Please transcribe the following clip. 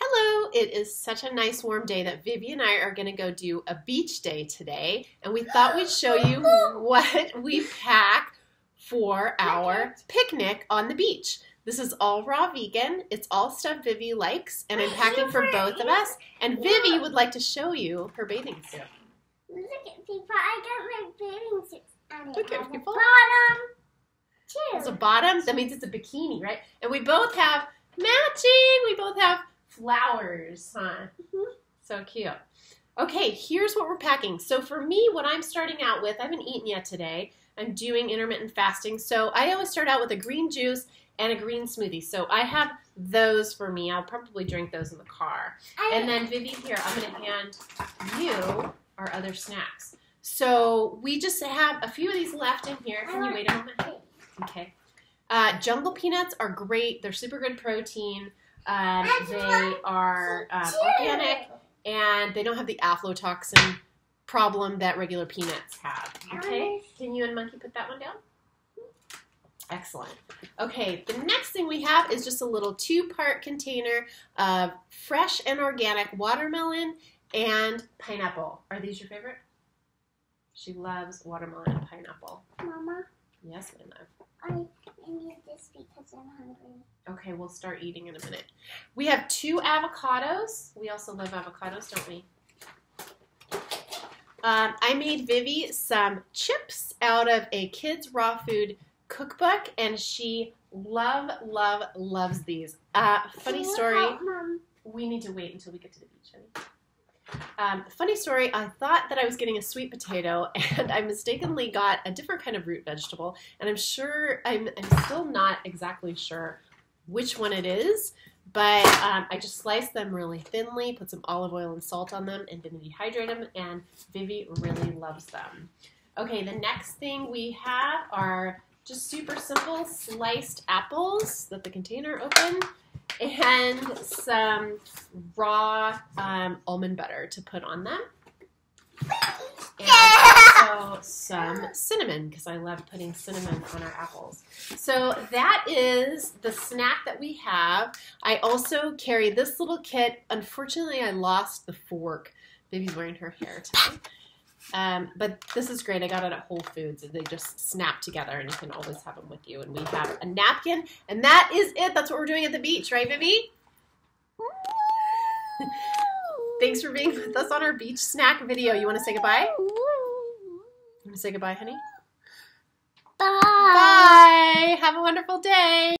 Hello, it is such a nice warm day that Vivi and I are going to go do a beach day today, and we thought we'd show you what we pack for our picnic on the beach. This is all raw vegan. It's all stuff Vivi likes, and I'm packing for both of us. And Vivi would like to show you her bathing suit. Look at people, I got my bathing suit on it. Look at people. Bottom. Too. It's a bottom. That means it's a bikini, right? And we both have matching. We both have flowers, huh? Mhm. So cute. Okay, here's what we're packing. So for me, what I'm starting out with, I haven't eaten yet today. I'm doing intermittent fasting. So I always start out with a green juice and a green smoothie. So I have those for me. I'll probably drink those in the car. And then Vivi, here, I'm going to hand you our other snacks. So we just have a few of these left in here. Can you wait a moment? Okay. Uh, jungle peanuts are great. They're super good protein. Um, they are um, organic and they don't have the aflatoxin problem that regular peanuts have. Okay. Can you and Monkey put that one down? Excellent. Okay, the next thing we have is just a little two part container of fresh and organic watermelon and pineapple. Are these your favorite? She loves watermelon and pineapple. Mama, Yes, my love. Need this because I'm hungry. Okay, we'll start eating in a minute. We have two avocados. We also love avocados, don't we? Um, I made Vivi some chips out of a kids' raw food cookbook, and she love, love, loves these. Uh, funny story. We need to wait until we get to the beach, honey. Um, funny story, I thought that I was getting a sweet potato and I mistakenly got a different kind of root vegetable. And I'm sure, I'm, I'm still not exactly sure which one it is, but um, I just sliced them really thinly, put some olive oil and salt on them, and didn't dehydrate them. And Vivi really loves them. Okay, the next thing we have are just super simple sliced apples that the container opened and some raw um, almond butter to put on them. And also some cinnamon because I love putting cinnamon on our apples. So that is the snack that we have. I also carry this little kit. Unfortunately, I lost the fork. Baby's wearing her hair today. Um, but this is great. I got it at Whole Foods, they just snap together, and you can always have them with you. And we have a napkin, and that is it. That's what we're doing at the beach, right, Vivi? Thanks for being with us on our beach snack video. You want to say goodbye? You want to say goodbye, honey? Bye. Bye. Have a wonderful day.